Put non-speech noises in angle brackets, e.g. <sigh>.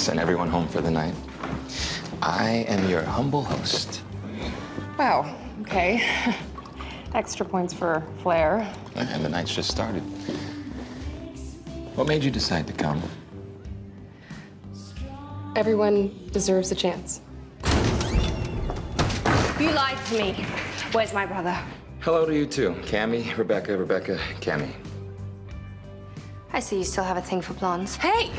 sent everyone home for the night. I am your humble host. Wow, okay. <laughs> Extra points for flair. And the night's just started. What made you decide to come? Everyone deserves a chance. You lied to me. Where's my brother? Hello to you too. Cami, Rebekah, Rebekah, Cami. I see you still have a thing for blondes. Hey!